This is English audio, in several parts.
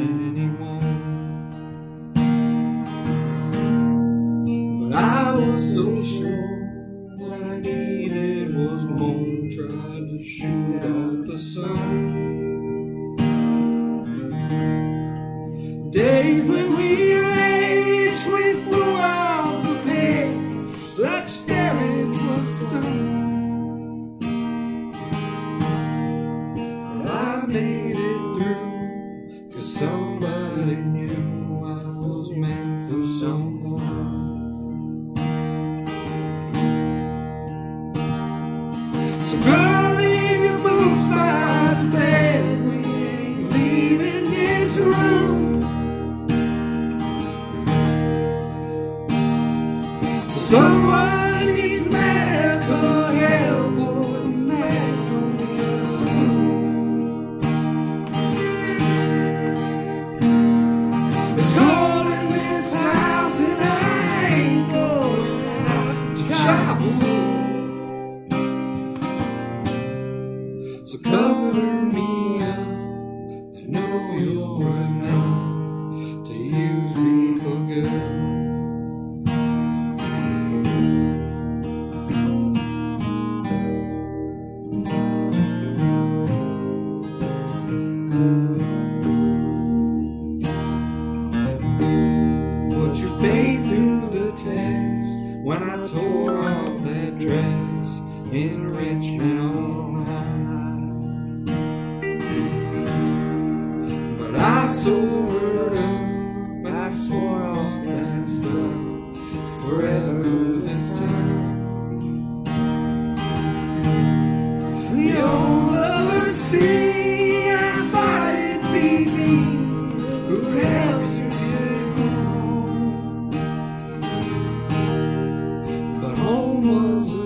Don't. But I was so sure what I needed was more. Tried to shoot out the sun. Days when we raged, we flew off the page. Such damage was done. I made Someone needs medical help There's gold in this house and I ain't going. So cover me up. I know you're enough when I tore off that dress in Richmond on high. But I sobered up, was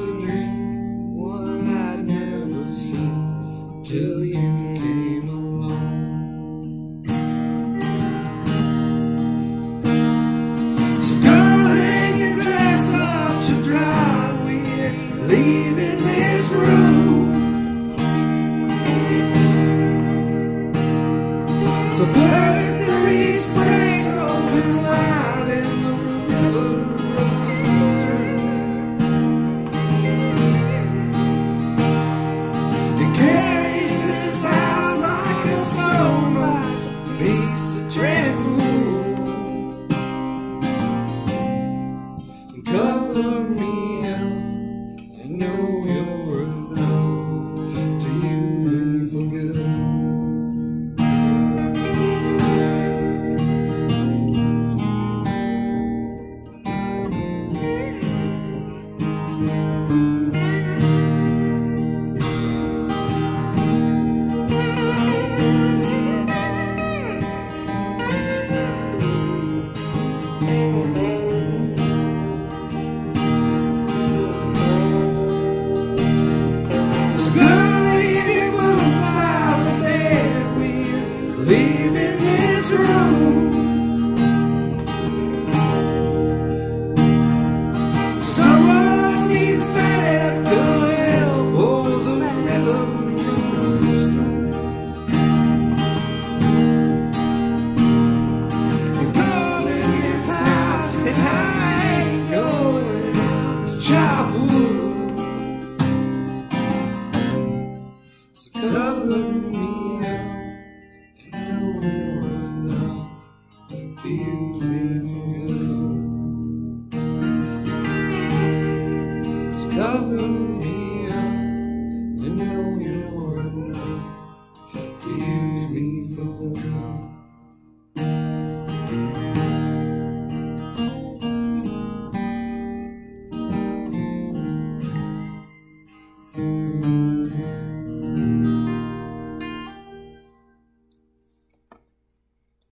me up. I know you're enough to use me for good. So cover me